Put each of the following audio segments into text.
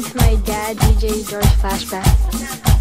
to my dad, DJ George Flashback.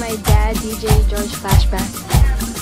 My dad, DJ George Flashback.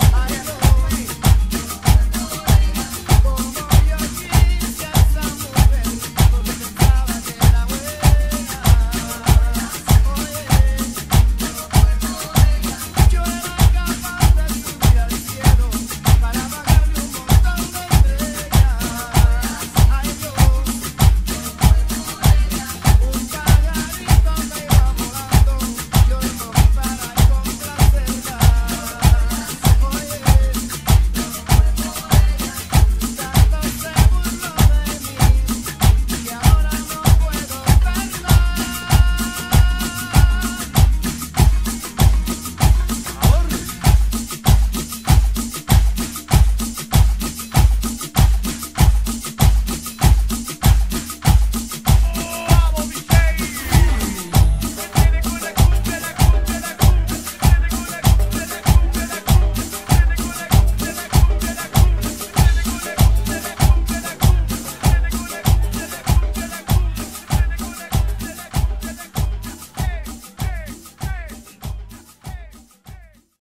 I,